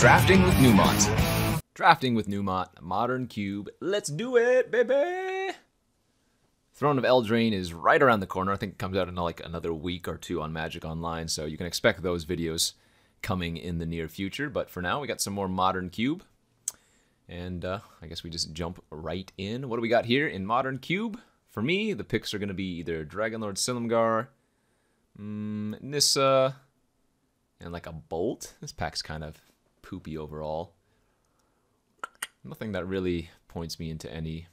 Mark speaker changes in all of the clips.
Speaker 1: Drafting with Numot. Drafting with Numot, Modern Cube. Let's do it, baby! Throne of Eldraine is right around the corner. I think it comes out in like another week or two on Magic Online, so you can expect those videos coming in the near future. But for now, we got some more Modern Cube. And uh, I guess we just jump right in. What do we got here in Modern Cube? For me, the picks are going to be either Dragonlord Silumgar, mm, Nissa, and like a Bolt. This pack's kind of poopy overall. Nothing that really points me into any,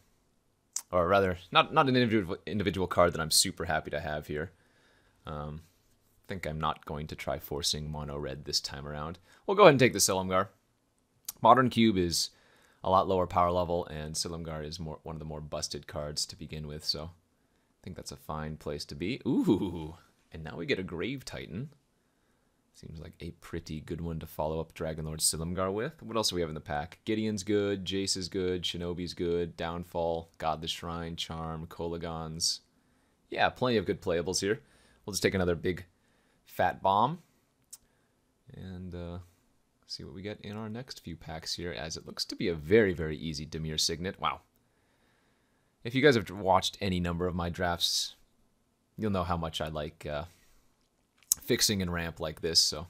Speaker 1: or rather, not not an individual individual card that I'm super happy to have here. Um, I think I'm not going to try forcing mono red this time around. We'll go ahead and take the Silumgar. Modern Cube is a lot lower power level, and Silumgar is more one of the more busted cards to begin with, so I think that's a fine place to be. Ooh, and now we get a Grave Titan. Seems like a pretty good one to follow up Dragonlord Silumgar with. What else do we have in the pack? Gideon's good, Jace is good, Shinobi's good, Downfall, God the Shrine, Charm, Kolaghan's. Yeah, plenty of good playables here. We'll just take another big fat bomb. And uh, see what we get in our next few packs here, as it looks to be a very, very easy Dimir Signet. Wow. If you guys have watched any number of my drafts, you'll know how much I like uh, fixing and ramp like this, so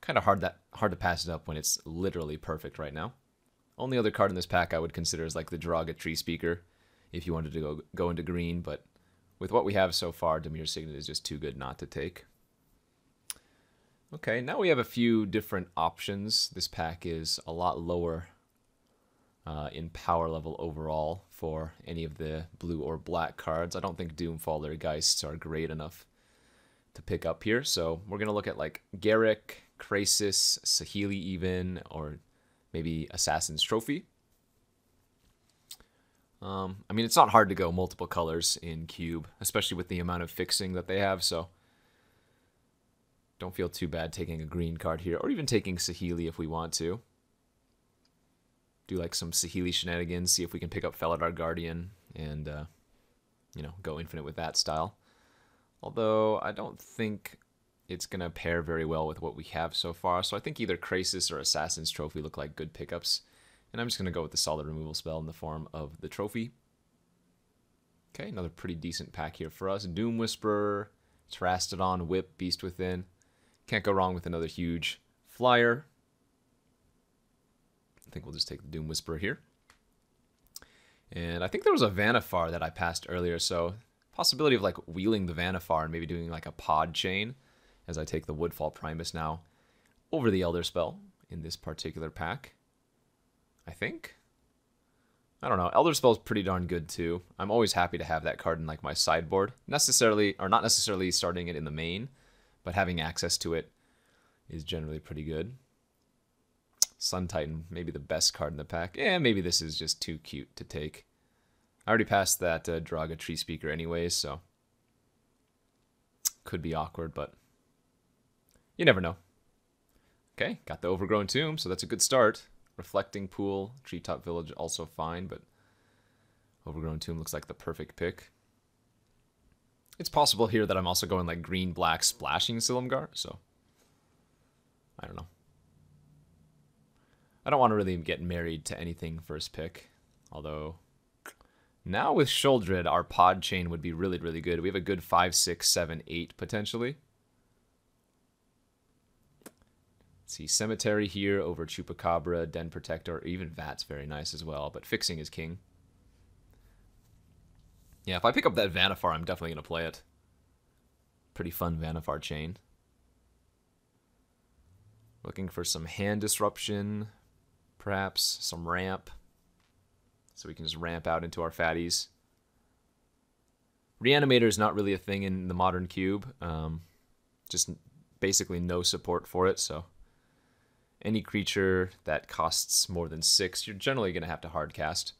Speaker 1: kind of hard that hard to pass it up when it's literally perfect right now. Only other card in this pack I would consider is like the Joraga Treespeaker, if you wanted to go go into green, but with what we have so far, Dimir Signet is just too good not to take. Okay, now we have a few different options. This pack is a lot lower uh, in power level overall for any of the blue or black cards. I don't think Doomfall or Geists are great enough to pick up here. So we're going to look at like Garruk, Krasis, Saheeli even, or maybe Assassin's Trophy. Um, I mean, it's not hard to go multiple colors in Cube, especially with the amount of fixing that they have, so don't feel too bad taking a green card here, or even taking Saheeli if we want to. Do like some Saheeli shenanigans, see if we can pick up Felidar Guardian, and, uh, you know, go infinite with that style. Although I don't think it's going to pair very well with what we have so far. So I think either Krasis or Assassin's Trophy look like good pickups. And I'm just going to go with the solid removal spell in the form of the Trophy. Okay, another pretty decent pack here for us. Doom Whisperer, Terastodon, Whip, Beast Within. Can't go wrong with another huge flyer. I think we'll just take the Doom Whisperer here. And I think there was a Vannifar that I passed earlier, so possibility of like wheeling the Vannifar and maybe doing like a pod chain as I take the Woodfall Primus now over the Elder Spell in this particular pack. I think. I don't know. Elder Spell is pretty darn good too. I'm always happy to have that card in like my sideboard. Necessarily, or not necessarily starting it in the main, but having access to it is generally pretty good. Sun Titan, maybe the best card in the pack. Yeah, maybe this is just too cute to take. I already passed that uh, Tree Speaker, anyways, so could be awkward, but you never know. Okay, got the Overgrown Tomb, so that's a good start. Reflecting Pool, Treetop Village also fine, but Overgrown Tomb looks like the perfect pick. It's possible here that I'm also going like green-black splashing Silumgar, so I don't know. I don't want to really get married to anything first pick, although now with Sheoldred, our pod chain would be really, really good. We have a good 5, 6, 7, 8 potentially. Let's see, Cemetery here over Chupacabra, Den Protector, even Vat's very nice as well, but fixing is king. Yeah, if I pick up that Vannifar, I'm definitely going to play it. Pretty fun Vannifar chain. Looking for some hand disruption, perhaps, some ramp. So we can just ramp out into our fatties. Reanimator is not really a thing in the modern cube. Um, just basically no support for it, so any creature that costs more than six, you're generally going to have to hardcast.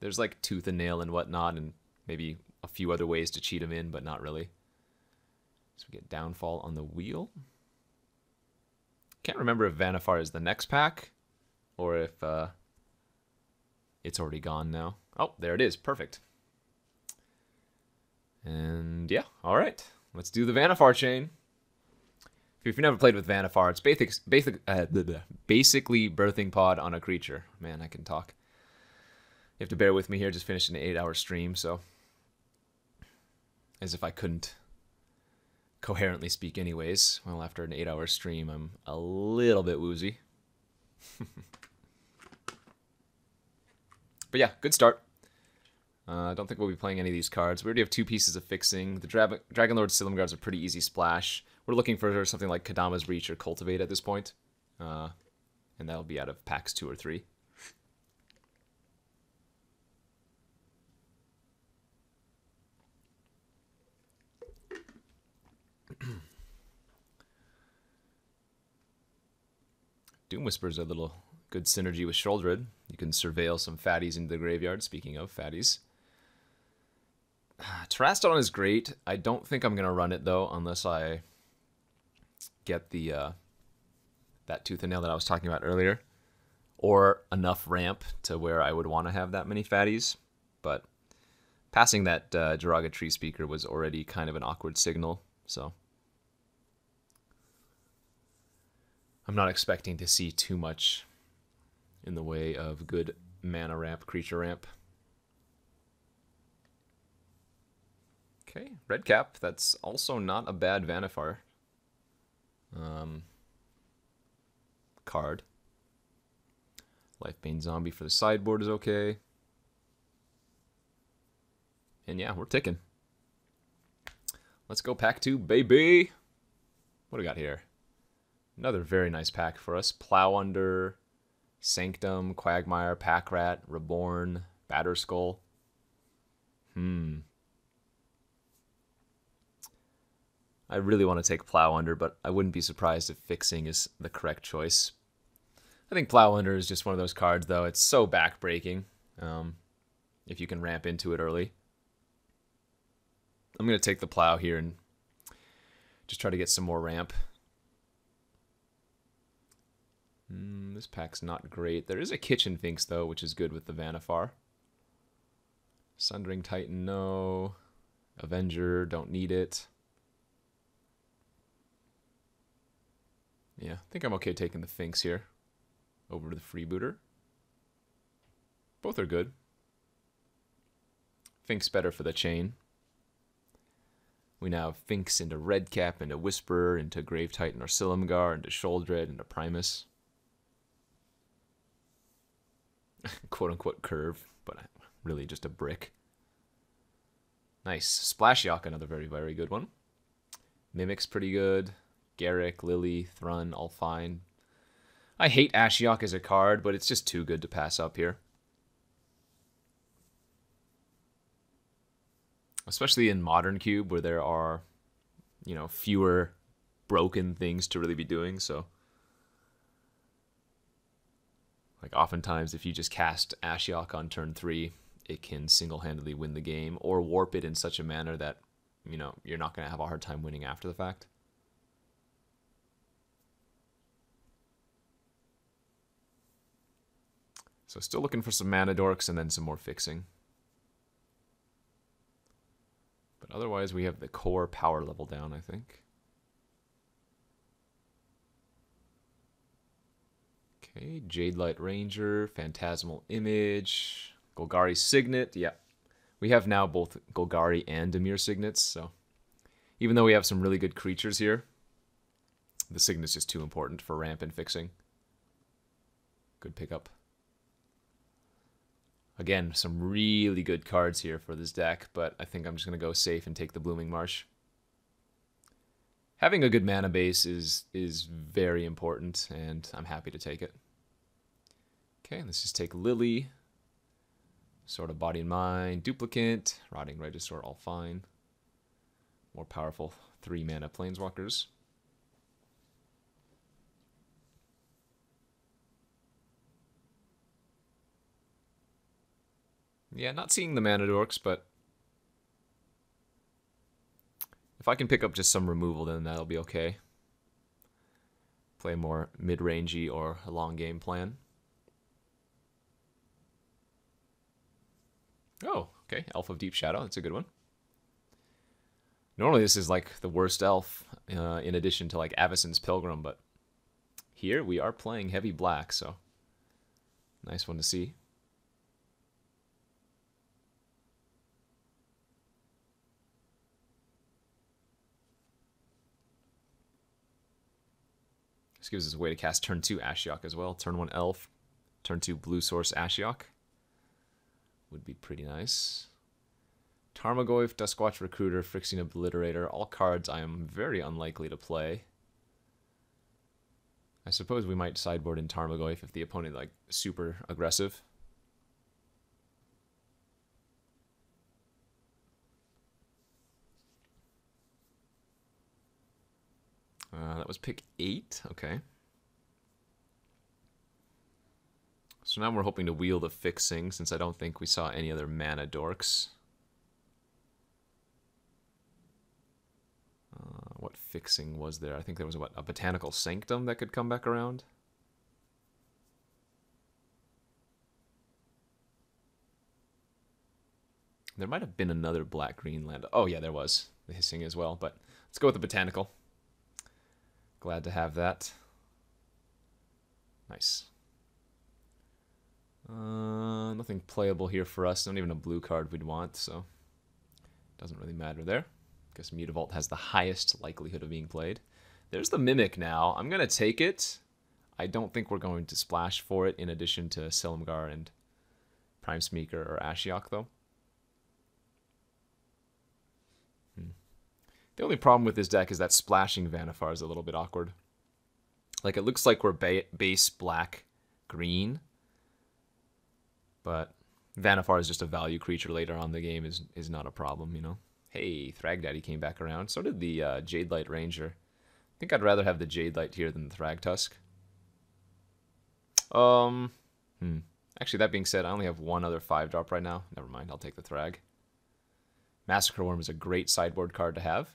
Speaker 1: There's like Tooth and Nail and whatnot, and maybe a few other ways to cheat them in, but not really. So we get Downfall on the wheel. Can't remember if Vannifar is the next pack, or if uh, it's already gone now. Oh, there it is. Perfect. And yeah, all right. Let's do the Vannifar chain. If you've never played with Vannifar, it's basic, basic, uh, basically birthing pod on a creature. Man, I can talk. You have to bear with me here. Just finished an eight-hour stream, so as if I couldn't coherently speak, anyways. Well, after an eight-hour stream, I'm a little bit woozy. but yeah, good start. Uh, I don't think we'll be playing any of these cards. We already have two pieces of fixing. The Dra Dragon Lord Silumgar's a pretty easy splash. We're looking for something like Kodama's Reach or Cultivate at this point. Uh, and that'll be out of packs two or three. Doom Whisper's a little good synergy with Sheoldred. You can surveil some fatties into the graveyard, speaking of fatties. Terastodon is great. I don't think I'm going to run it, though, unless I get the uh, that tooth and nail that I was talking about earlier, or enough ramp to where I would want to have that many fatties. But passing that uh, tree speaker was already kind of an awkward signal, so I'm not expecting to see too much in the way of good mana ramp, creature ramp. Okay, red cap. That's also not a bad Vannifar um, card. Lifebane Zombie for the sideboard is okay. And yeah, we're ticking. Let's go pack two, baby. What do we got here? Another very nice pack for us. Plow Under, Sanctum, Quagmire, Packrat, Reborn, Batterskull. Hmm. I really want to take Plow Under, but I wouldn't be surprised if Fixing is the correct choice. I think Plow Under is just one of those cards, though. It's so backbreaking um, if you can ramp into it early. I'm going to take the Plow here and just try to get some more ramp. Mm, this pack's not great. There is a Kitchen Finks, though, which is good with the Vannifar. Sundering Titan, no. Avenger, don't need it. Yeah, I think I'm okay taking the Finks here over to the Freebooter. Both are good. Finks better for the chain. We now have Finks into Redcap, into Whisperer, into Grave Titan or Silumgar, into Sheoldred, into Primus. Quote unquote curve, but really just a brick. Nice. Splash Yock, another very, very good one. Mimic's pretty good. Garruk, Lily, Thrun, all fine. I hate Ashiok as a card, but it's just too good to pass up here. Especially in Modern Cube, where there are, you know, fewer broken things to really be doing, so... Like, oftentimes, if you just cast Ashiok on turn 3, it can single-handedly win the game, or warp it in such a manner that, you know, you're not going to have a hard time winning after the fact. So still looking for some mana dorks and then some more fixing. But otherwise we have the core power level down, I think. Okay, Jade Light Ranger, Phantasmal Image, Golgari Signet. Yeah, we have now both Golgari and Dimir Signets, so even though we have some really good creatures here, the Signet's just too important for ramp and fixing. Good pickup. Again, some really good cards here for this deck, but I think I'm just going to go safe and take the Blooming Marsh. Having a good mana base is is very important, and I'm happy to take it. Okay, let's just take Lily, Sword of Body and Mind, Duplicate, Rotting Regisaur, all fine. More powerful three mana Planeswalkers. Yeah, not seeing the mana dorks, but if I can pick up just some removal, then that'll be okay. Play more mid-rangey or a long game plan. Oh, okay. Elf of Deep Shadow. That's a good one. Normally this is like the worst elf, uh, in addition to like Avacyn's Pilgrim, but here we are playing heavy black, so nice one to see. This gives us a way to cast turn 2 Ashiok as well. Turn 1 Elf, turn 2 Blue Source Ashiok. Would be pretty nice. Tarmogoyf, Duskwatch Recruiter, Phyrexian Obliterator, all cards I am very unlikely to play. I suppose we might sideboard in Tarmogoyf if the opponent like super aggressive. Uh, that was pick eight. Okay. So now we're hoping to wheel the fixing since I don't think we saw any other mana dorks. Uh, what fixing was there? I think there was what a botanical sanctum that could come back around. There might have been another black green land. Oh yeah, there was the hissing as well. But let's go with the botanical. Glad to have that. Nice. Uh, nothing playable here for us. Not even a blue card we'd want, so doesn't really matter there. Guess Mutavault has the highest likelihood of being played. There's the Mimic now. I'm going to take it. I don't think we're going to splash for it in addition to Silumgar and Primespeaker or Ashiok, though. The only problem with this deck is that splashing Vannifar is a little bit awkward. Like, it looks like we're ba base black green, but Vannifar is just a value creature later on the game is, is not a problem, you know? Hey, Thrag Daddy came back around. So did the uh, Jadelight Ranger. I think I'd rather have the Jade Light here than the Thragtusk. Um, hmm. Actually, that being said, I only have one other 5-drop right now. Never mind, I'll take the Thrag. Massacre Wurm is a great sideboard card to have.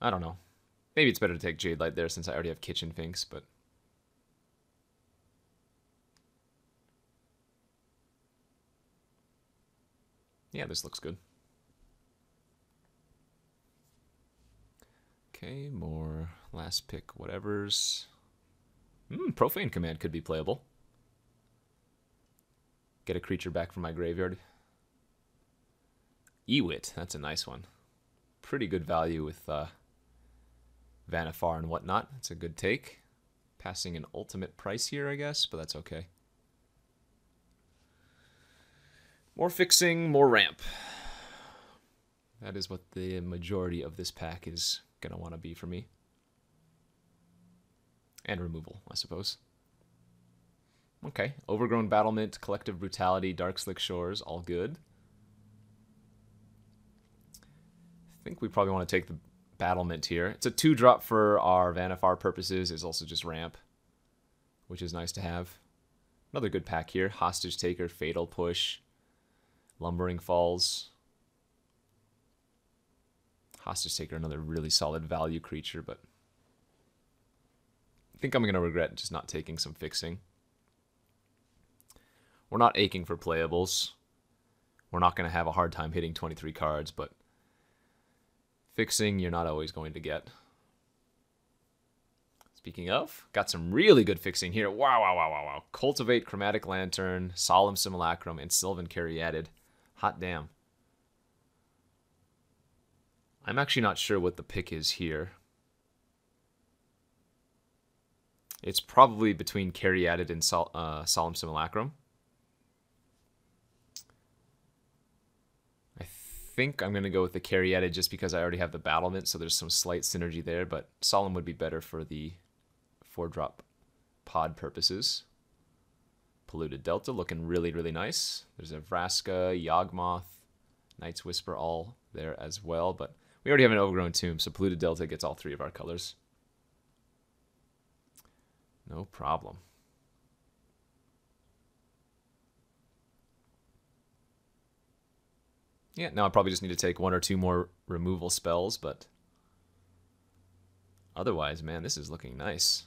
Speaker 1: I don't know. Maybe it's better to take Jade Light there since I already have Kitchen Finks, but... Yeah, this looks good. Okay, more last pick whatevers. Hmm, Profane Command could be playable. Get a creature back from my graveyard. Ewit, that's a nice one. Pretty good value with uh, Vannifar and whatnot. It's a good take. Passing an ultimate price here, I guess, but that's okay. More fixing, more ramp. That is what the majority of this pack is going to want to be for me. And removal, I suppose. Okay, Overgrown Battlement, Collective Brutality, Dark Slick Shores, all good. I think we probably want to take the battlement here. It's a two drop for our Vannifar purposes. It's also just ramp, which is nice to have. Another good pack here. Hostage Taker, Fatal Push, Lumbering Falls. Hostage Taker, another really solid value creature, but I think I'm going to regret just not taking some fixing. We're not aching for playables. We're not going to have a hard time hitting 23 cards, but Fixing, you're not always going to get. Speaking of, got some really good fixing here. Wow, wow, wow, wow, wow. Cultivate, Chromatic Lantern, Solemn Simulacrum, and Sylvan Caryatid. Hot damn. I'm actually not sure what the pick is here. It's probably between Caryatid and Sol uh, Solemn Simulacrum. I think I'm going to go with the Caryatid just because I already have the Battlement, so there's some slight synergy there, but Solemn would be better for the 4-drop pod purposes. Polluted Delta looking really, really nice. There's a Vraska, Yawgmoth, Night's Whisper all there as well, but we already have an Overgrown Tomb, so Polluted Delta gets all three of our colors. No problem. Yeah, now I probably just need to take one or two more removal spells, but otherwise, man, this is looking nice.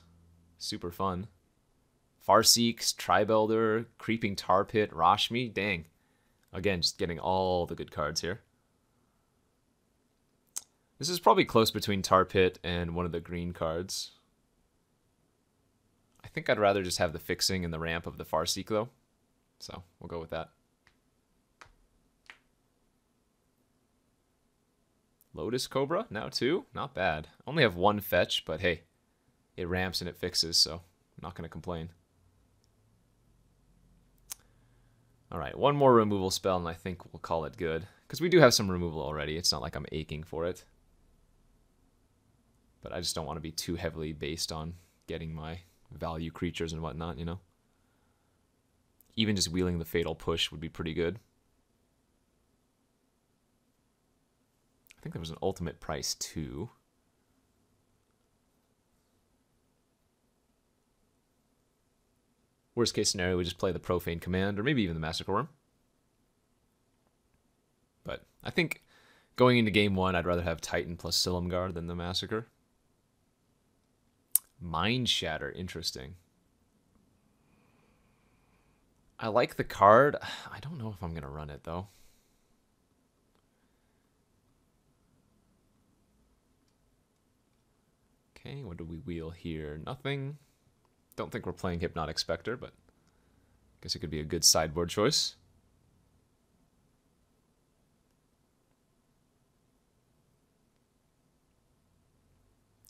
Speaker 1: Super fun. Farseeks, Tribe Elder, Creeping Tar Pit, Rashmi, dang. Again, just getting all the good cards here. This is probably close between Tar Pit and one of the green cards. I think I'd rather just have the fixing and the ramp of the Farseek, though. So, we'll go with that. Lotus Cobra, now two. Not bad. Only have one fetch, but hey, it ramps and it fixes, so I'm not going to complain. Alright, one more removal spell, and I think we'll call it good. Because we do have some removal already. It's not like I'm aching for it. But I just don't want to be too heavily based on getting my value creatures and whatnot, you know? Even just wheeling the Fatal Push would be pretty good. I think there was an ultimate price too. Worst case scenario, we just play the Profane Command, or maybe even the Massacre Wurm. But I think going into game one, I'd rather have Titan plus Silumgar than the Massacre. Mind Shatter, interesting. I like the card. I don't know if I'm going to run it, though. Okay, what do we wheel here? Nothing. Don't think we're playing Hypnotic Spectre, but I guess it could be a good sideboard choice.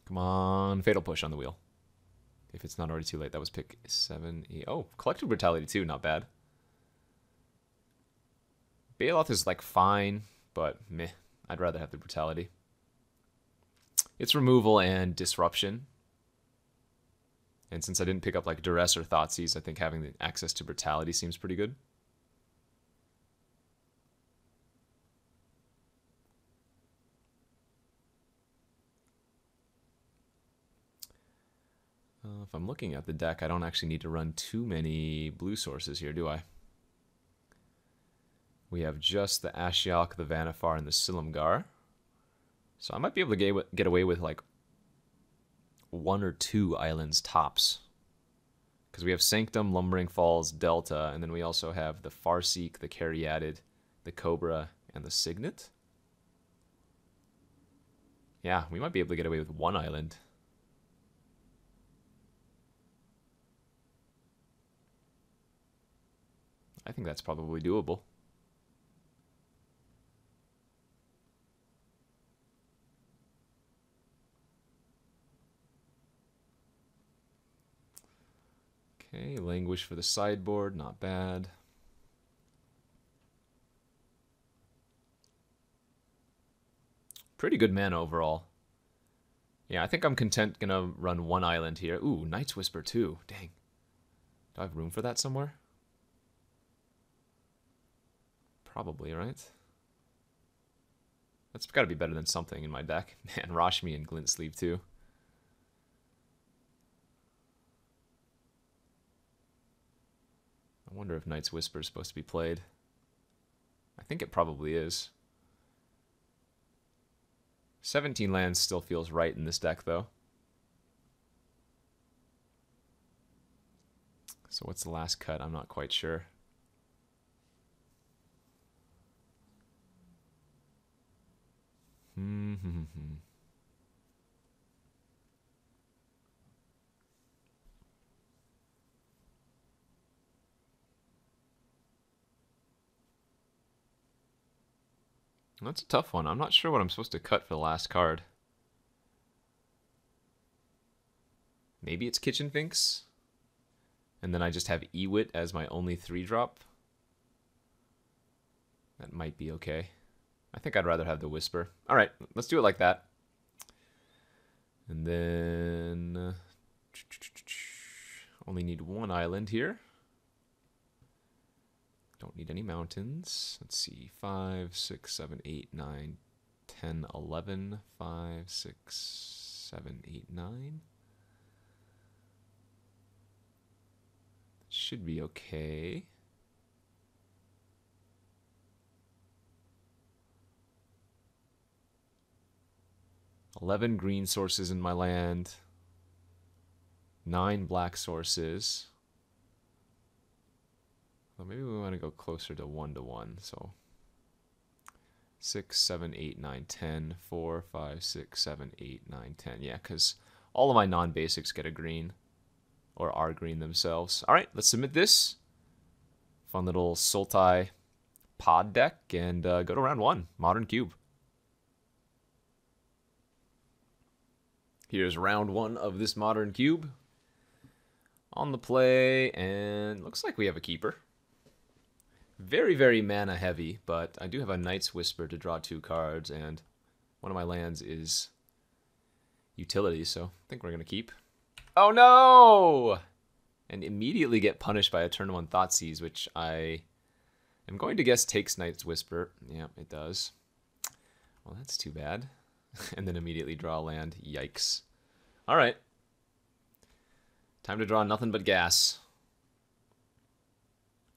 Speaker 1: Come on, Fatal Push on the wheel. If it's not already too late, that was pick seven. Eight. Oh, Collective Brutality too, not bad. Baloth is like fine, but meh. I'd rather have the Brutality. It's removal and disruption, and since I didn't pick up like Duress or Thoughtseize, I think having the access to Brutality seems pretty good. Uh, if I'm looking at the deck, I don't actually need to run too many blue sources here, do I? We have just the Ashiok, the Vannifar, and the Silumgar. So I might be able to get away with like one or two islands tops. Because we have Sanctum, Lumbering Falls, Delta, and then we also have the Farseek, the Caryatid, the Cobra, and the Signet. Yeah, we might be able to get away with one island. I think that's probably doable. Okay, Languish for the sideboard, not bad. Pretty good mana overall. Yeah, I think I'm content gonna run one island here. Ooh, Night's Whisper too. Dang. Do I have room for that somewhere? Probably, right? That's gotta be better than something in my deck. Man, Rashmi and Glint Sleeve too. I wonder if Night's Whisper is supposed to be played. I think it probably is. 17 lands still feels right in this deck, though. So what's the last cut? I'm not quite sure. Hmm. hmm, hmm, hmm. That's a tough one. I'm not sure what I'm supposed to cut for the last card. Maybe it's Kitchen Finks? And then I just have Ewit as my only 3-drop? That might be okay. I think I'd rather have the Whisper. Alright, let's do it like that. And then... Uh, only need one island here. Don't need any mountains. Let's see. 5, 6, 7, 8, 9, 10, 11. 5, 6, 7, 8, 9. Should be okay. Eleven green sources in my land. Nine black sources. Well, maybe we want to go closer to 1 to 1. So 6, 7, 8, 9, 10, 4, 5, 6, 7, 8, 9, 10. Yeah, because all of my non-basics get a green or are green themselves. All right, let's submit this. Fun little Sultai pod deck and uh, go to round one, Modern Cube. Here's round one of this Modern Cube. On the play, and looks like we have a keeper. Very, very mana heavy, but I do have a Night's Whisper to draw two cards, and one of my lands is utility, so I think we're going to keep. Oh no! And immediately get punished by a turn one Thoughtseize, which I am going to guess takes Night's Whisper. Yeah, it does. Well, that's too bad. and then immediately draw land. Yikes. Alright. Time to draw nothing but gas.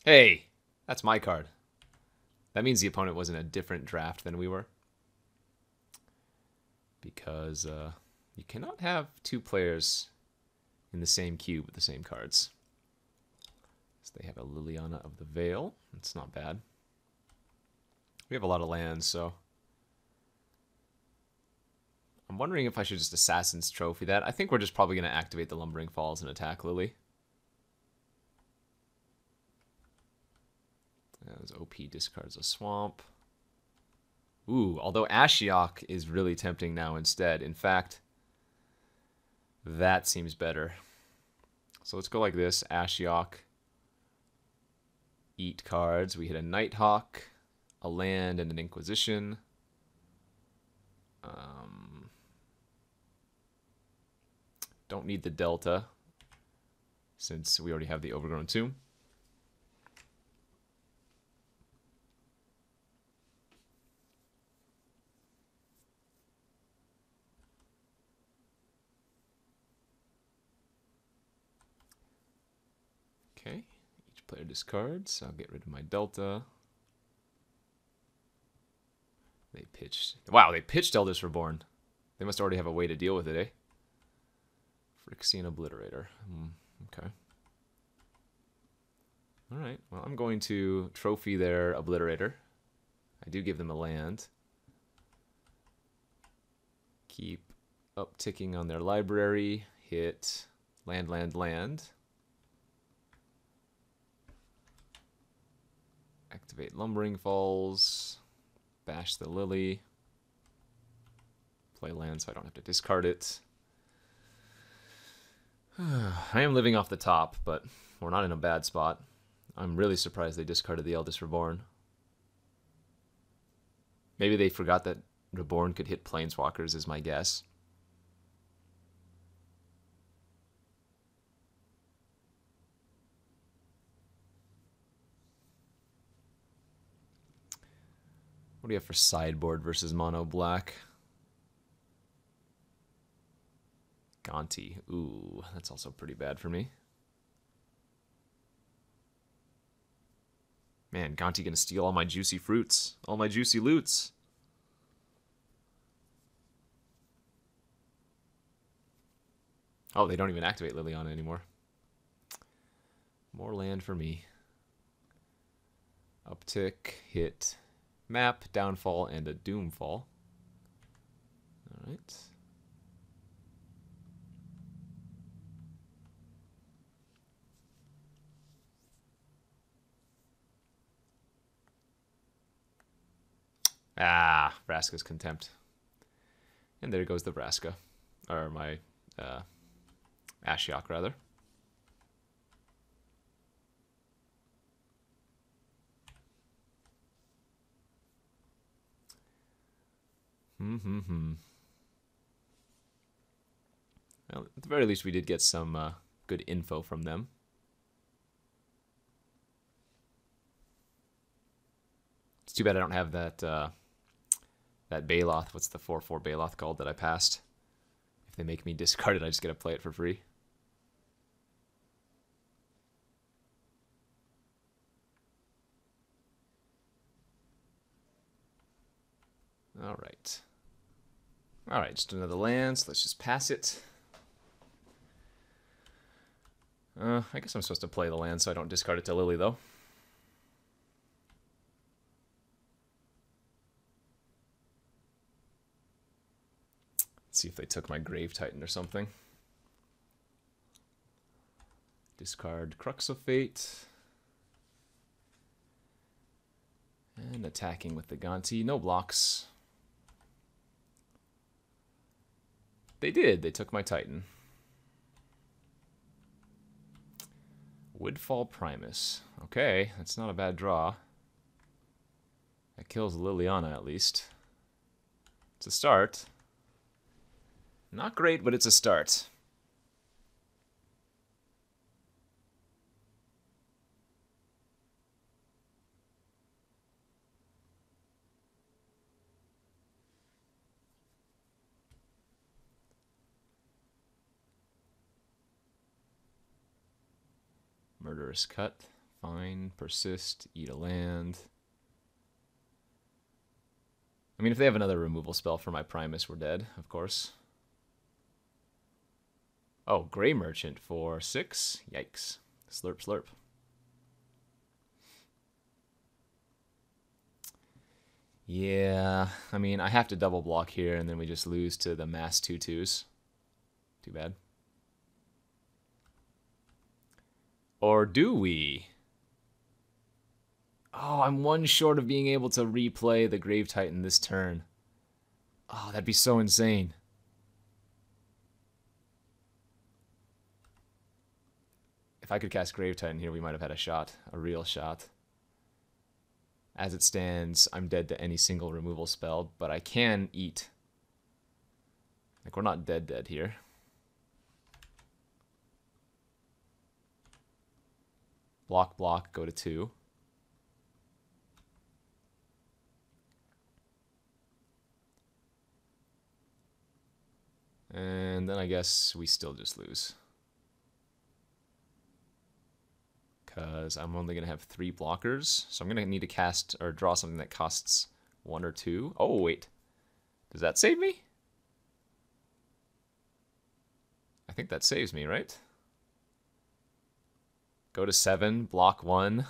Speaker 1: Hey! That's my card. That means the opponent was in a different draft than we were. Because uh, you cannot have two players in the same cube with the same cards. So they have a Liliana of the Veil. It's not bad. We have a lot of lands, so... I'm wondering if I should just Assassin's Trophy that. I think we're just probably going to activate the Lumbering Falls and attack Lily. As OP discards a swamp. Ooh, although Ashiok is really tempting now instead. In fact, that seems better. So let's go like this. Ashiok. Eat cards. We hit a Nighthawk, a land, and an Inquisition. Um, don't need the Delta, since we already have the Overgrown Tomb. Okay, each player discards. I'll get rid of my Delta. They pitched. Wow, they pitched Eldest Reborn. They must already have a way to deal with it, eh? Phyrexian Obliterator. Mm, okay. Alright, well, I'm going to trophy their Obliterator. I do give them a land. Keep upticking on their library. Hit land, land, land. Activate Lumbering Falls. Bash the Lily. Play land so I don't have to discard it. I am living off the top, but we're not in a bad spot. I'm really surprised they discarded the Eldest Reborn. Maybe they forgot that Reborn could hit Planeswalkers, is my guess. What do you have for sideboard versus mono black? Gonti. Ooh, that's also pretty bad for me. Man, Gonti gonna steal all my juicy fruits, all my juicy loots. Oh, they don't even activate Liliana anymore. More land for me. Uptick, hit, map, downfall, and a doomfall. All right. Ah, Vraska's Contempt. And there goes the Vraska. Or my uh, Ashiok, rather. Mm-hmm. Well, at the very least, we did get some uh, good info from them. It's too bad I don't have that uh, that Baloth. What's the 4-4 Baloth called that I passed? If they make me discard it, I just get to play it for free. All right. All right, just another land, so let's just pass it. Uh, I guess I'm supposed to play the land so I don't discard it to Lily, though. Let's see if they took my Grave Titan or something. Discard Crux of Fate. And attacking with the Gonti. No blocks. They did. They took my Titan. Woodfall Primus. Okay, that's not a bad draw. That kills Liliana at least. It's a start. Not great, but it's a start. Murderous Cut. Fine. Persist. Eat a land. I mean, if they have another removal spell for my Primus, we're dead, of course. Oh, Gray Merchant for six? Yikes. Slurp, slurp. Yeah, I mean, I have to double block here, and then we just lose to the mass 2-2s. Too bad. Or do we? Oh, I'm one short of being able to replay the Grave Titan this turn. Oh, that'd be so insane. If I could cast Grave Titan here, we might have had a shot, a real shot. As it stands, I'm dead to any single removal spell, but I can eat. Like, we're not dead dead here. Block, block, go to two. And then I guess we still just lose. Because I'm only going to have three blockers. So I'm going to need to cast or draw something that costs one or two. Oh, wait. Does that save me? I think that saves me, right? Go to seven, block one.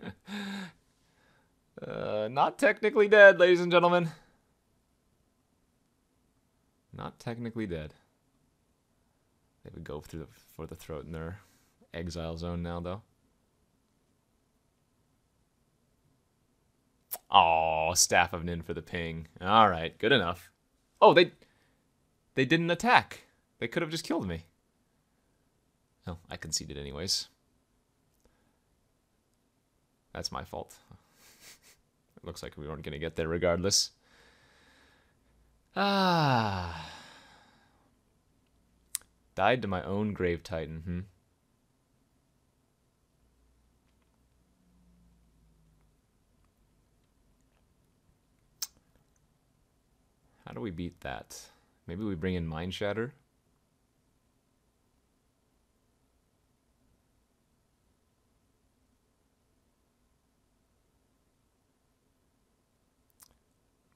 Speaker 1: uh, not technically dead, ladies and gentlemen. Not technically dead. They would go through the, for the throat in their exile zone now, though. Oh, Staff of Nin for the ping. All right, good enough. Oh, they they didn't attack. They could have just killed me. Oh, I conceded anyways. That's my fault. it looks like we weren't going to get there regardless. Ah. Died to my own grave titan, hmm? How do we beat that? Maybe we bring in Mind Shatter?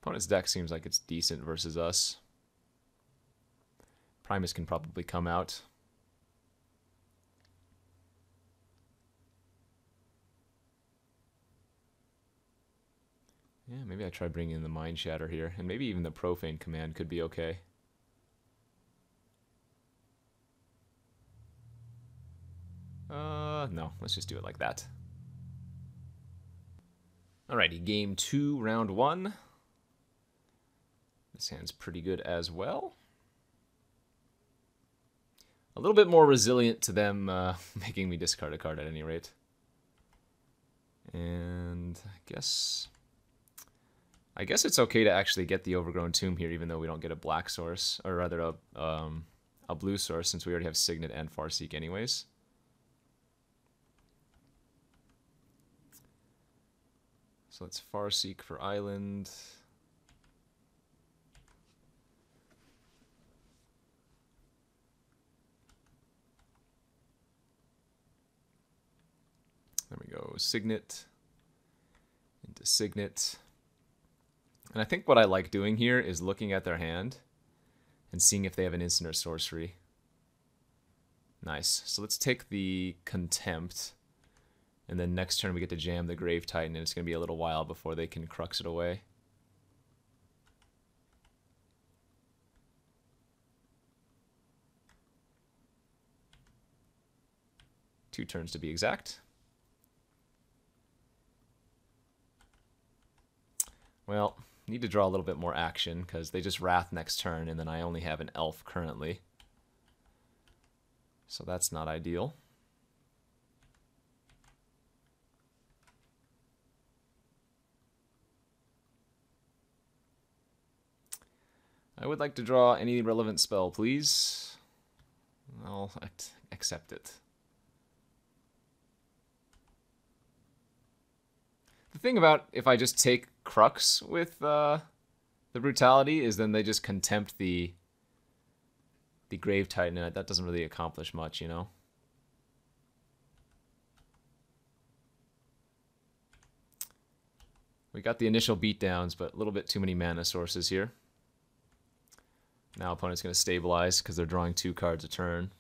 Speaker 1: Opponent's deck seems like it's decent versus us. Primus can probably come out. Yeah, maybe I try bringing in the Mind Shatter here. And maybe even the Profane command could be okay. Uh, no, let's just do it like that. Alrighty, game two, round one. This hand's pretty good as well. A little bit more resilient to them uh, making me discard a card at any rate. And I guess... I guess it's okay to actually get the Overgrown Tomb here, even though we don't get a black source, or rather a, um, a blue source, since we already have Signet and Farseek anyways. So let's Farseek for Island. Then we go signet into signet. And I think what I like doing here is looking at their hand and seeing if they have an instant or sorcery. Nice. So let's take the contempt. And then next turn we get to jam the Grave Titan, and it's going to be a little while before they can crux it away. Two turns to be exact. Well, need to draw a little bit more action because they just Wrath next turn and then I only have an Elf currently. So that's not ideal. I would like to draw any relevant spell, please. I'll accept it. The thing about if I just take Crux with uh, the Brutality is then they just contempt the the Grave Titan, and that doesn't really accomplish much, you know? We got the initial beatdowns, but a little bit too many mana sources here. Now opponent's going to stabilize because they're drawing two cards a turn.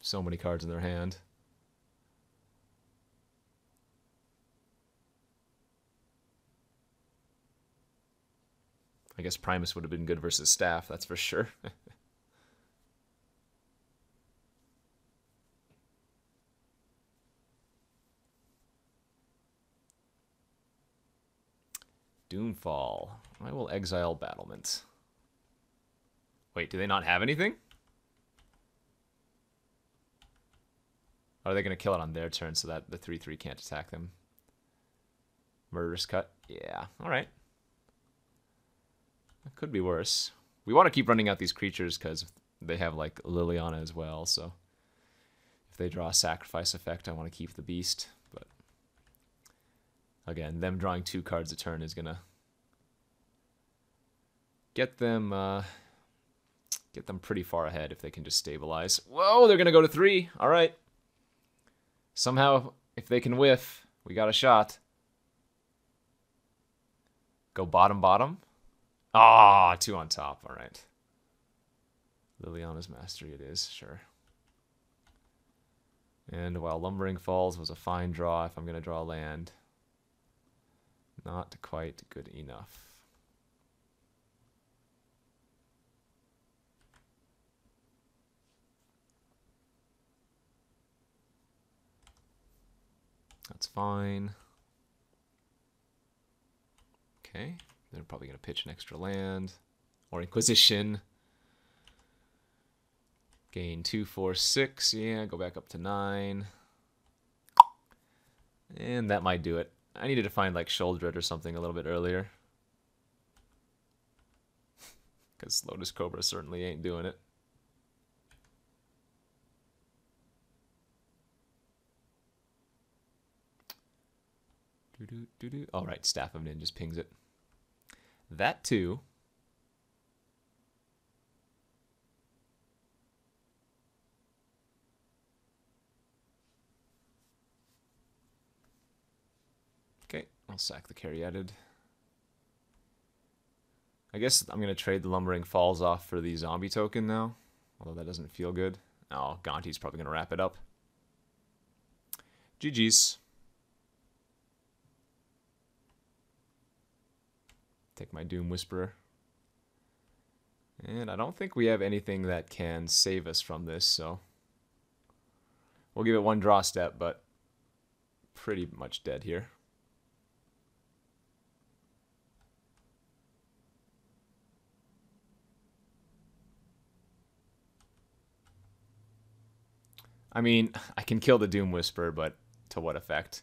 Speaker 1: So many cards in their hand. I guess Primus would have been good versus Staff, that's for sure. Doomfall. I will exile Battlement. Wait, do they not have anything? Are they going to kill it on their turn so that the 3-3 can't attack them? Murderous Cut? Yeah, alright. That could be worse. We want to keep running out these creatures because they have, like, Liliana as well, so... If they draw a sacrifice effect, I want to keep the beast, but... Again, them drawing two cards a turn is to... Get them, uh, Get them pretty far ahead if they can just stabilize. Whoa, they're to go to three. All right. Somehow, if they can whiff, we got a shot. Go bottom, bottom. Ah, two on top. All right. Liliana's Mastery it is, sure. And while Lumbering Falls was a fine draw, if I'm going to draw land, not quite good enough. That's fine. Okay, they're probably going to pitch an extra land. Or Inquisition. Gain two, four, six. Yeah, go back up to 9. And that might do it. I needed to find like Sheoldred or something a little bit earlier. Because Lotus Cobra certainly ain't doing it. All right, Staff of Ninjas pings it. That too. Okay, I'll sack the Caryatid. I guess I'm going to trade the Lumbering Falls off for the zombie token now. Although that doesn't feel good. Oh, Gonti's probably going to wrap it up. GG's. Take my Doom Whisperer. And I don't think we have anything that can save us from this, so... We'll give it one draw step, but pretty much dead here. I mean, I can kill the Doom Whisperer, but to what effect?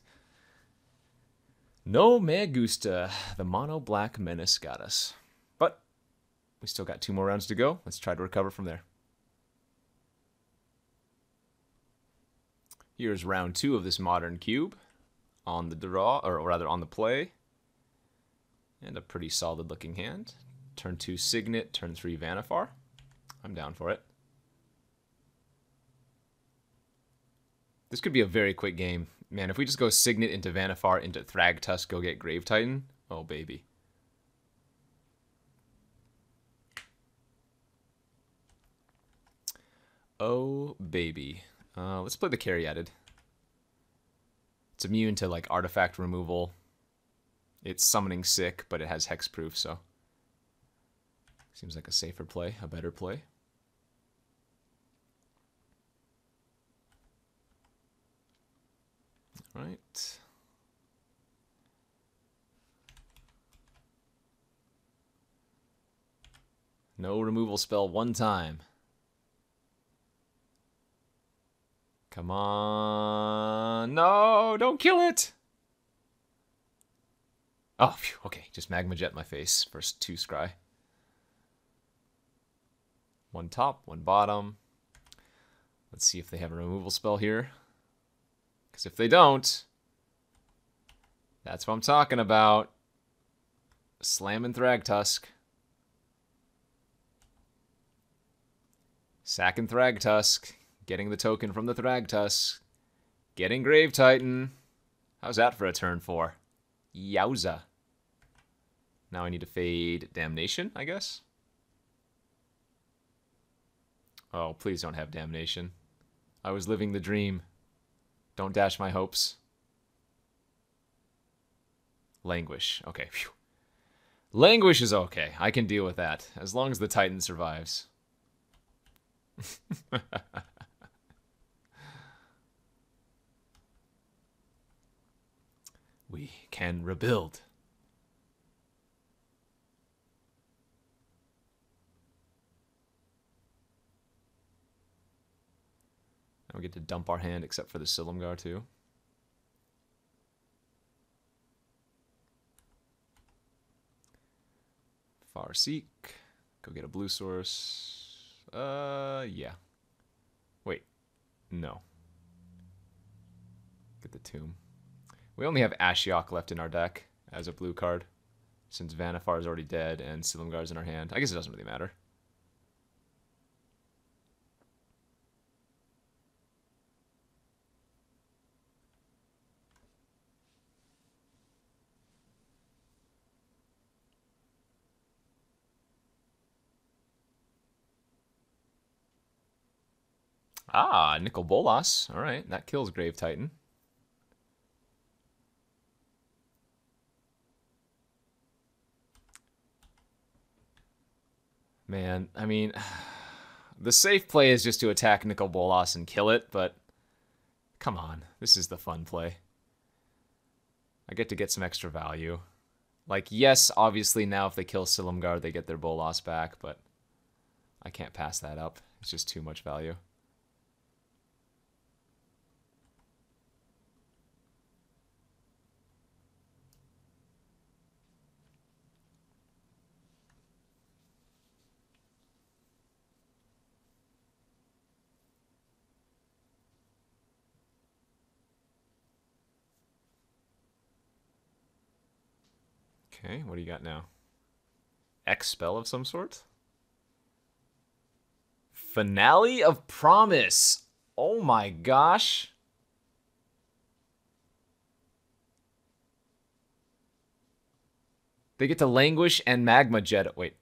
Speaker 1: No me gusta. The mono black menace got us. But we still got two more rounds to go. Let's try to recover from there. Here's round two of this modern cube on the draw, or rather on the play. And a pretty solid looking hand. Turn two Signet, turn three Vannifar. I'm down for it. This could be a very quick game. Man, if we just go Signet into Vannifar into Thragtusk, go get Grave Titan. Oh, baby. Oh, baby. Uh, let's play the Caryatid. It's immune to, like, artifact removal. It's summoning sick, but it has hexproof, so... Seems like a safer play, a better play. Right. No removal spell one time. Come on. No, don't kill it. Oh, phew, okay. Just Magma Jet my face. First two scry. One top, one bottom. Let's see if they have a removal spell here. Because if they don't, that's what I'm talking about. Slamming Thragtusk. Sacking Thragtusk. Getting the token from the Thragtusk. Getting Grave Titan. How's that for a turn four? Yowza. Now I need to fade Damnation, I guess? Oh, please don't have Damnation. I was living the dream. Don't dash my hopes. Languish. Okay, phew. Languish is okay. I can deal with that, as long as the Titan survives. we can rebuild. We get to dump our hand except for the Silumgar too. Farseek. Go get a blue source. Uh, yeah. Wait. No. Get the tomb. We only have Ashiok left in our deck as a blue card, since Vannifar is already dead and Silumgar's in our hand. I guess it doesn't really matter. Ah, Nicol Bolas. All right, that kills Grave Titan. Man, I mean, the safe play is just to attack Nicol Bolas and kill it, but come on, this is the fun play. I get to get some extra value. Like, yes, obviously now if they kill Silumgar, they get their Bolas back, but I can't pass that up. It's just too much value. Okay, what do you got now? X spell of some sort? Finale of Promise. Oh my gosh. They get to Languish and Magma Jet. Wait.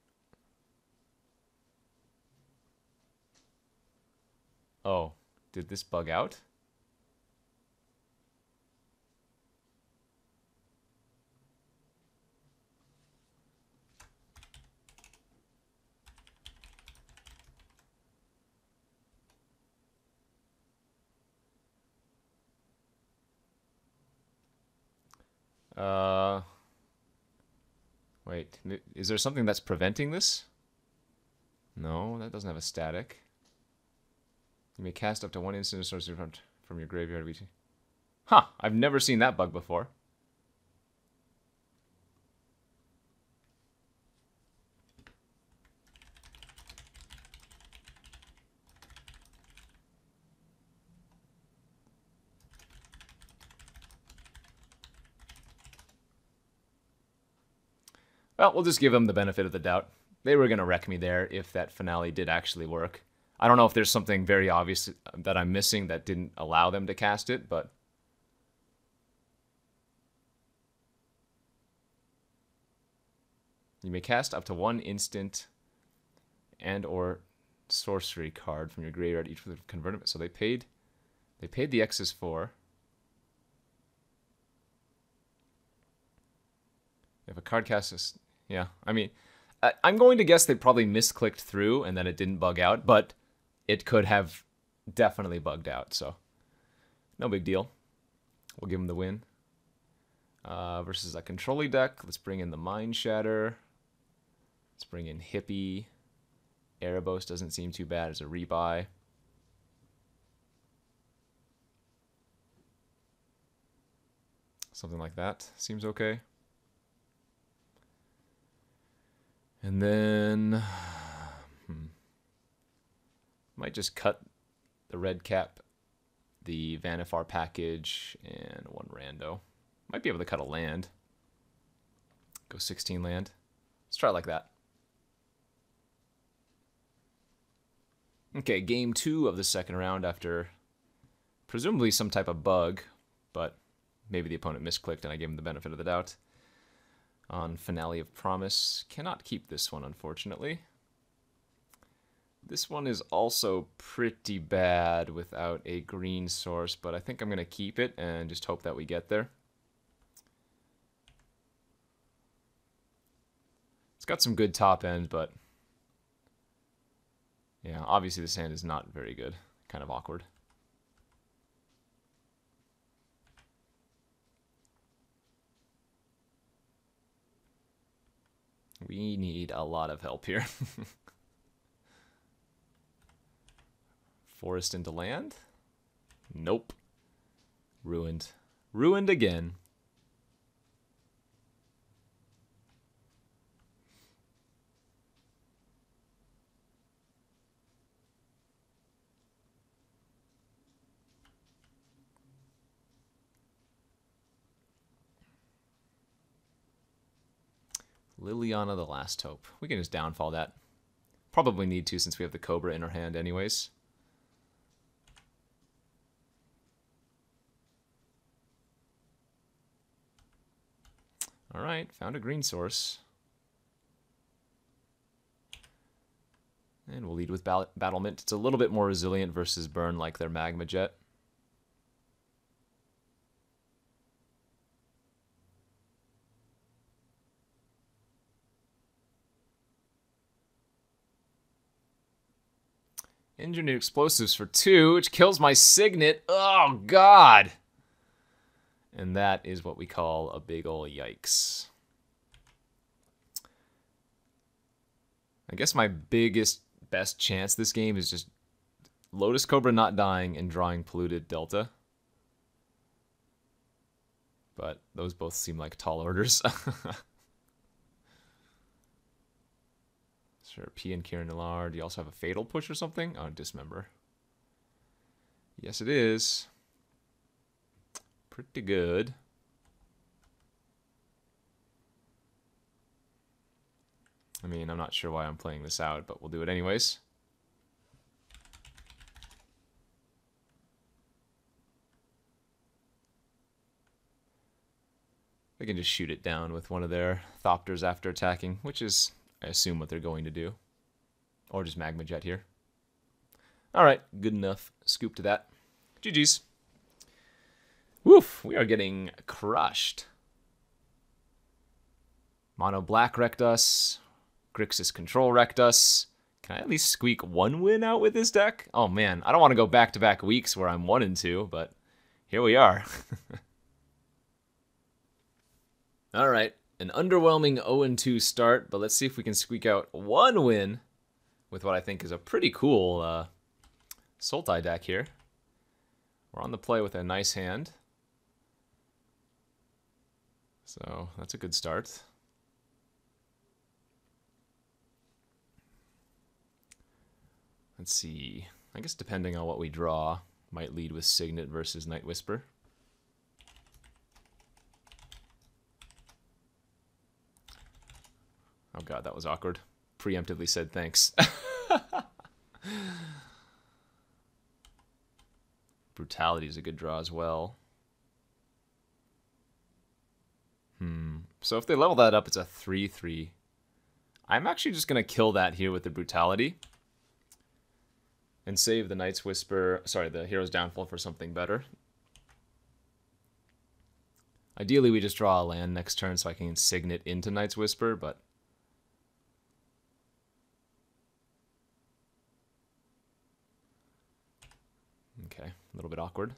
Speaker 1: Oh, did this bug out? Uh, wait, is there something that's preventing this? No, that doesn't have a static. You may cast up to one instant sorcery from, from your graveyard. Huh, I've never seen that bug before. Well, we'll just give them the benefit of the doubt. They were going to wreck me there if that finale did actually work. I don't know if there's something very obvious uh, that I'm missing that didn't allow them to cast it, but... You may cast up to one instant and or sorcery card from your graveyard each with convertible. So they paid they paid the X's for. If a card casts yeah, I mean, I'm going to guess they probably misclicked through and then it didn't bug out, but it could have definitely bugged out, so no big deal. We'll give him the win. Uh, versus a controlling deck. Let's bring in the Mind Shatter. Let's bring in Hippie. Erebos doesn't seem too bad as a rebuy. Something like that seems okay. And then hmm, might just cut the red cap, the Vannifar package, and one rando. Might be able to cut a land. Go 16 land. Let's try it like that. Okay, game two of the second round after presumably some type of bug, but maybe the opponent misclicked and I gave him the benefit of the doubt. On Finale of Promise. Cannot keep this one, unfortunately. This one is also pretty bad without a green source, but I think I'm going to keep it and just hope that we get there. It's got some good top end, but yeah, obviously this hand is not very good. Kind of awkward. We need a lot of help here. Forest into land? Nope. Ruined. Ruined again. Liliana the Last Hope. We can just downfall that. Probably need to since we have the Cobra in our hand anyways. Alright, found a green source. And we'll lead with Battlement. It's a little bit more resilient versus Burn like their Magma Jet. Engineered explosives for two, which kills my signet. Oh, God. And that is what we call a big ol' yikes. I guess my biggest, best chance this game is just Lotus Cobra not dying and drawing Polluted Delta. But those both seem like tall orders. Sure, Pia and Kiran Nalaar. Do you also have a Fatal Push or something? Oh, Dismember. Yes, it is. Pretty good. I mean, I'm not sure why I'm playing this out, but we'll do it anyways. They can just shoot it down with one of their Thopters after attacking, which is I assume what they're going to do. Or just Magma Jet here. Alright, good enough. Scoop to that. GG's. Woof, we are getting crushed. Mono Black wrecked us. Grixis Control wrecked us. Can I at least squeak one win out with this deck? Oh man, I don't want to go back-to-back -back weeks where I'm 1 and 2, but here we are. All right, an underwhelming 0-2 start, but let's see if we can squeak out one win with what I think is a pretty cool uh, Sultai deck here. We're on the play with a nice hand. So that's a good start. Let's see. I guess depending on what we draw, might lead with Signet versus Night Whisper. Oh god, that was awkward. Preemptively said thanks. Brutality is a good draw as well. Hmm. So if they level that up, it's a 3-3. I'm actually just going to kill that here with the Brutality. And save the Night's Whisper, sorry, the Hero's Downfall for something better. Ideally, we just draw a land next turn so I can Signet into Night's Whisper, but Okay, a little bit awkward.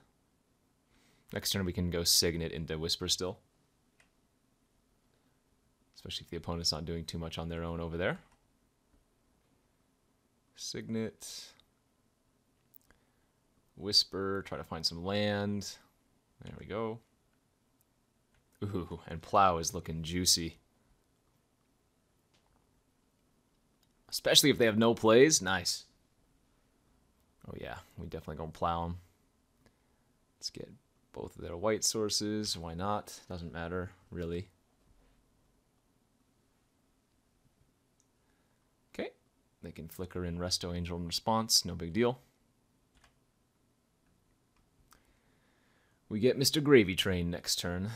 Speaker 1: Next turn we can go Signet into Whisper still. Especially if the opponent's not doing too much on their own over there. Signet. Whisper, try to find some land. There we go. Ooh, and Plow is looking juicy. Especially if they have no plays. Nice. Oh yeah, we definitely gonna plow them. Get both of their white sources. Why not? Doesn't matter, really. Okay, they can flicker in Resto Angel in response. No big deal. We get Mr. Gravy Train next turn.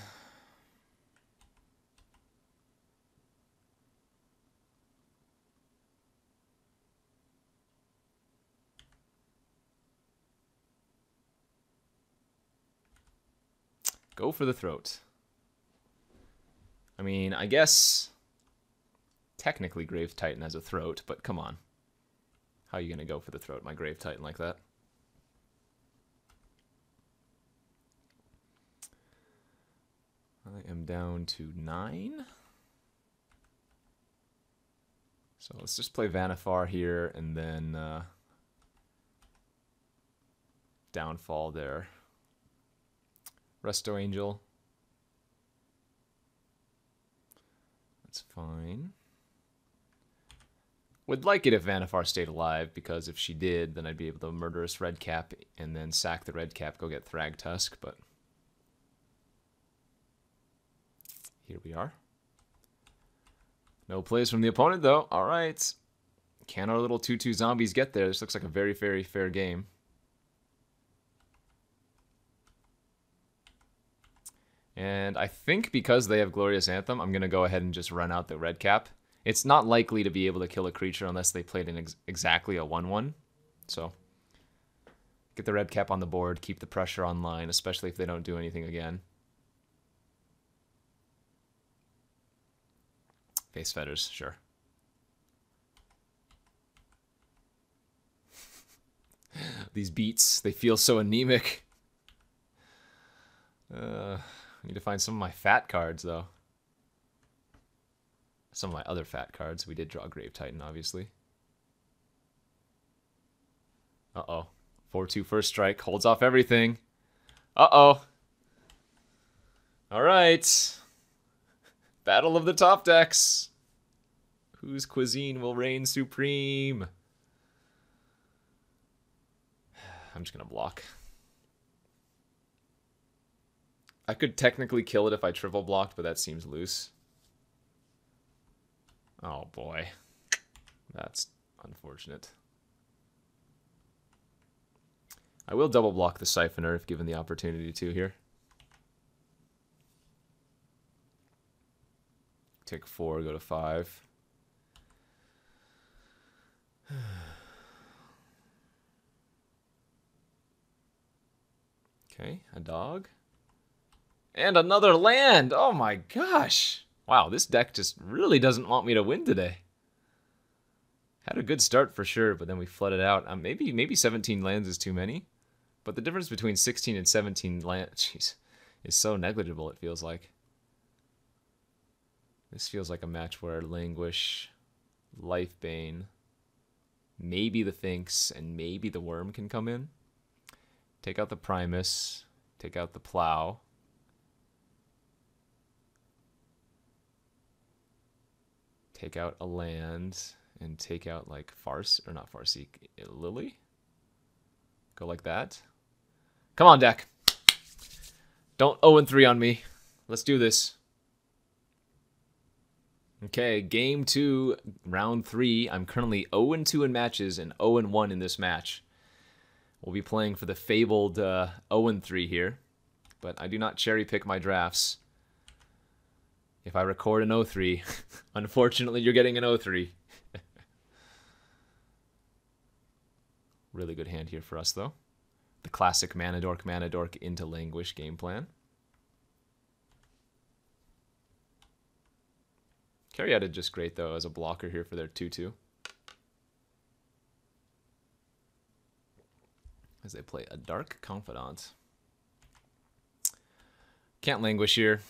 Speaker 1: Go for the throat. I mean, I guess technically Grave Titan has a throat, but come on. How are you going to go for the throat, my Grave Titan, like that? I am down to nine. So let's just play Vannifar here and then uh, downfall there. Resto Angel. That's fine. Would like it if Vannifar stayed alive, because if she did, then I'd be able to Murderous Redcap and then sack the Redcap, go get Thragtusk, but... Here we are. No plays from the opponent, though. All right. Can our little 2-2 zombies get there? This looks like a very, very fair game. And I think because they have Glorious Anthem, I'm going to go ahead and just run out the red cap. It's not likely to be able to kill a creature unless they played in ex exactly a 1-1. So get the red cap on the board, keep the pressure online, especially if they don't do anything again. Faith's Fetters, sure. These beats, they feel so anemic. Uh, I need to find some of my fat cards, though. Some of my other fat cards. We did draw Grave Titan, obviously. Uh-oh. 4-2 first strike. Holds off everything. Uh-oh. All right. Battle of the top decks. Whose cuisine will reign supreme? I'm just going to block. I could technically kill it if I triple blocked, but that seems loose. Oh boy. That's unfortunate. I will double block the Siphoner if given the opportunity to here. Take four, go to five. okay, a dog. And another land! Oh my gosh! Wow, this deck just really doesn't want me to win today. Had a good start for sure, but then we flooded out. Um, maybe maybe 17 lands is too many. But the difference between 16 and 17 lands, jeez, is so negligible, it feels like. This feels like a match where Languish, Lifebane, maybe the Finks, and maybe the Wurm can come in. Take out the Primus, take out the Plow. Take out a land and take out like Farce or not Farseek, Lily. Go like that. Come on, deck. Don't 0 and 3 on me. Let's do this. Okay, game two, round three. I'm currently 0 and 2 in matches and 0 and 1 in this match. We'll be playing for the fabled uh, 0 3 here, but I do not cherry pick my drafts. If I record an 03, unfortunately you're getting an 03. really good hand here for us though. The classic Mana Dork, Mana Dork into Languish game plan. Caryatid just great though as a blocker here for their 2-2. As they play a Dark Confidant. Can't languish here.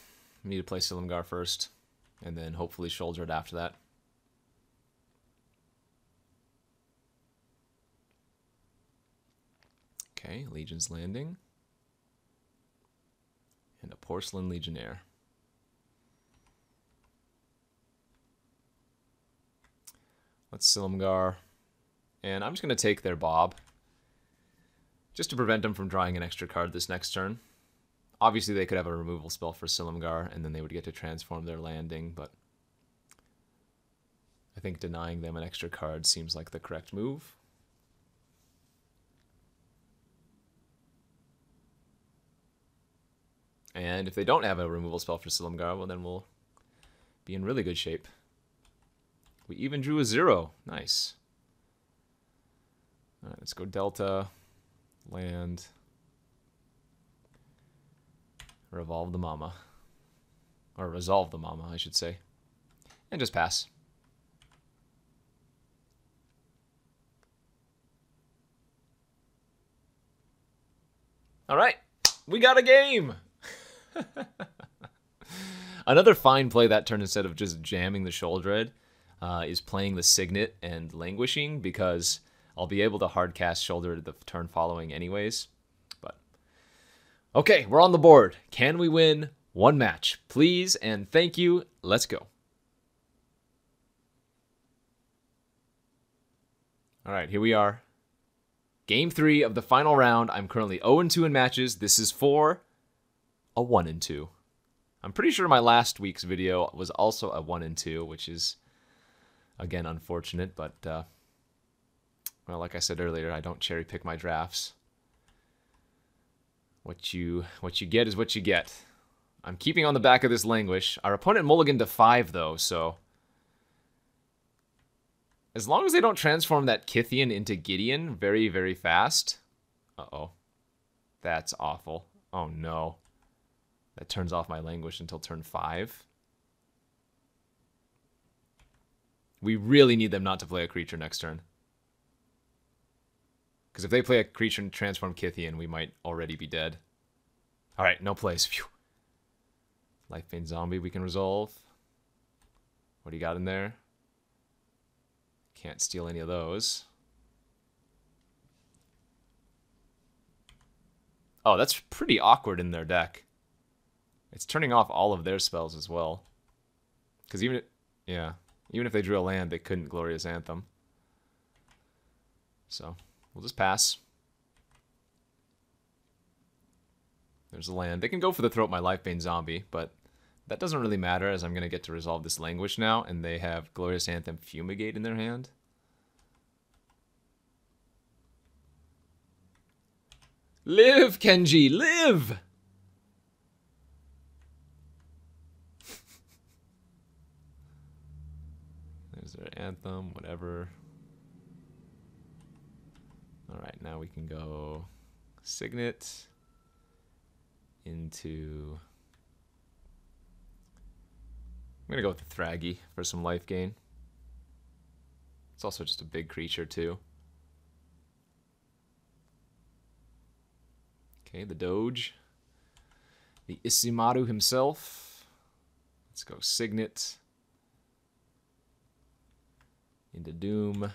Speaker 1: Need to play Silumgar first, and then hopefully Sheoldred after that. Okay, Legion's Landing. And a Porcelain Legionnaire. Let's Silumgar. And I'm just going to take their Bob. Just to prevent them from drawing an extra card this next turn. Obviously, they could have a removal spell for Silumgar, and then they would get to transform their landing, but... I think denying them an extra card seems like the correct move. And if they don't have a removal spell for Silumgar, well then we'll be in really good shape. We even drew a zero. Nice. Alright, let's go Delta, land, revolve the mama. Or resolve the mama, I should say. And just pass. Alright, we got a game! Another fine play that turn instead of just jamming the Sheoldred uh, is playing the Signet and Languishing because I'll be able to hardcast Sheoldred the turn following anyways. Okay, we're on the board. Can we win one match? Please and thank you. Let's go. All right, here we are. Game three of the final round. I'm currently 0-2 in matches. This is for a 1 and 2. I'm pretty sure my last week's video was also a 1 and 2, which is again unfortunate, but uh, well, like I said earlier, I don't cherry pick my drafts. What you what you get is what you get. I'm keeping on the back of this languish. Our opponent mulliganed to 5 though, so as long as they don't transform that Kytheon into Gideon very, very fast. Uh-oh. That's awful. Oh no. That turns off my languish until turn 5. We really need them not to play a creature next turn. Because if they play a creature and transform Kytheon, we might already be dead. Alright, no plays. Phew. Lifebane Zombie we can resolve. What do you got in there? Can't steal any of those. Oh, that's pretty awkward in their deck. It's turning off all of their spells as well. Because even, yeah, even if they drew a land, they couldn't Glorious Anthem. So, we'll just pass. There's a land. They can go for the Throat My Lifebane Zombie, but that doesn't really matter as I'm going to get to resolve this Languish now, and they have Glorious Anthem Fumigate in their hand. Live, Kenji, live! There's their anthem, whatever. Alright, now we can go Signet into... I'm to go with the Thraggy for some life gain. It's also just a big creature, too. Okay, the Doge. The Isamaru himself. Let's go Signet into Doom,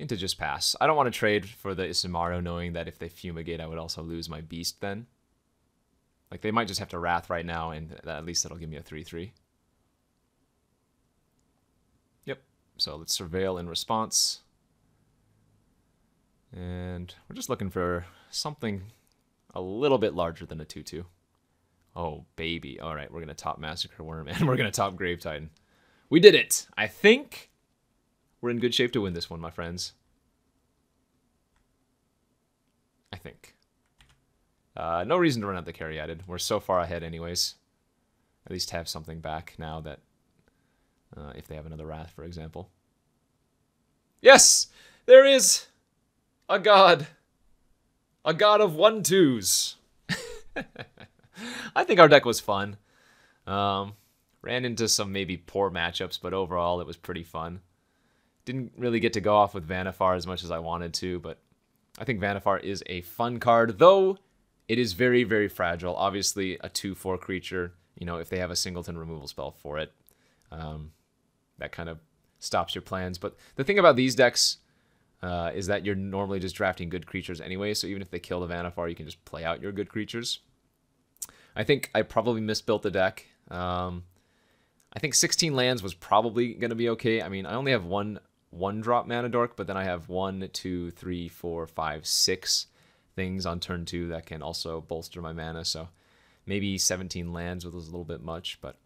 Speaker 1: into just pass. I don't want to trade for the Isamaru knowing that if they fumigate, I would also lose my beast then. Like, they might just have to Wrath right now, and at least that'll give me a 3-3. Yep, so let's Surveil in response. And we're just looking for something a little bit larger than a 2-2. Oh, baby. All right, we're going to top Massacre Wurm, and we're going to top Grave Titan. We did it. I think we're in good shape to win this one, my friends. I think. Uh, no reason to run out the Caryatid. We're so far ahead anyways. At least have something back now that... Uh, if they have another Wrath, for example. Yes! There is a god. A god of one-twos. I think our deck was fun. Um, Ran into some maybe poor matchups, but overall it was pretty fun. Didn't really get to go off with Vannifar as much as I wanted to, but I think Vannifar is a fun card, though it is very, very fragile. Obviously, a 2 4 creature, you know, if they have a singleton removal spell for it, um, that kind of stops your plans. But the thing about these decks uh, is that you're normally just drafting good creatures anyway, so even if they kill the Vannifar, you can just play out your good creatures. I think I probably misbuilt the deck. Um, I think 16 lands was probably going to be okay. I mean, I only have one one drop mana dork, but then I have one, two, three, four, five, six things on turn two that can also bolster my mana. So maybe 17 lands was a little bit much, but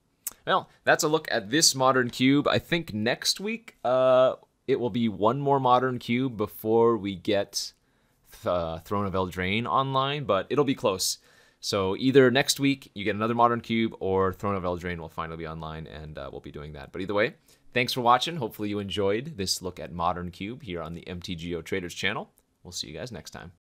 Speaker 1: well, that's a look at this modern cube. I think next week uh, it will be one more modern cube before we get uh, Throne of Eldraine online, but it'll be close. So either next week you get another modern cube, or Throne of Eldraine will finally be online, and uh, we'll be doing that. But either way, thanks for watching. Hopefully you enjoyed this look at modern cube here on the MTGO Traders channel. We'll see you guys next time.